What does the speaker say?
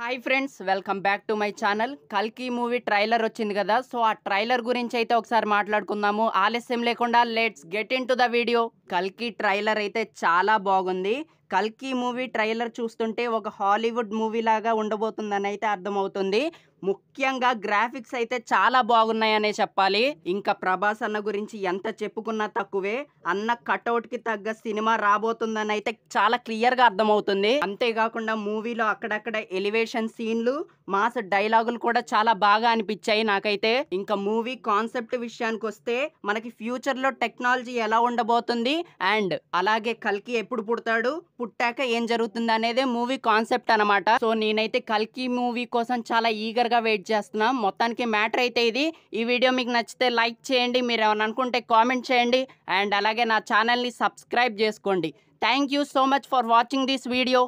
Hi friends welcome back to my channel కల్కి movie trailer వచ్చింది కదా సో ఆ ట్రైలర్ గురించి అయితే ఒకసారి మాట్లాడుకుందాము. ఆలస్యం లేకుండా let's get into the video కల్కి ట్రైలర్ అయితే చాలా బాగుంది. కల్కి మూవీ ట్రైలర్ చూస్తుంటే ఒక హాలీవుడ్ మూవీ లాగా ఉండబోతుందని అయితే అర్థమవుతుంది. ముఖ్యంగా గ్రాఫిక్స్ అయితే చాలా బాగున్నాయనే చెప్పాలి. ఇంకా ప్రభాస్ అన్న గురించి ఎంత చెప్పుకున్నా తక్కువే. అన్న కటౌట్కి తగ్గ సినిమా రాబోతుందని అయితే చాలా క్లియర్గా అర్థమవుతుంది. అంతేకాకుండా మూవీలో అక్కడక్కడ ఎలివేషన్ సీన్లు మాస్ డైలాగులు కూడా చాలా బాగా అనిపించాయి నాకైతే. ఇంకా మూవీ కాన్సెప్ట్ విషయానికి వస్తే మనకి ఫ్యూచర్లో టెక్నాలజీ ఎలా ఉండబోతుంది అండ్ అలాగే కల్కి ఎప్పుడు పుడతాడు పుట్టాక ఏం జరుగుతుంది అనేదే మూవీ కాన్సెప్ట్ అన్నమాట. సో నేనైతే కల్కి మూవీ కోసం చాలా ఈగర్ గా వెయిట్ చేస్తున్నా. మొత్తానికి మ్యాటర్ అయితే ఇది. ఈ వీడియో మీకు నచ్చితే లైక్ చేయండి. మీరు ఏమైనా అనుకుంటే కామెంట్ చేయండి. అండ్ అలాగే నా ఛానల్ని సబ్స్క్రైబ్ చేసుకోండి. Thank you so much for watching this video.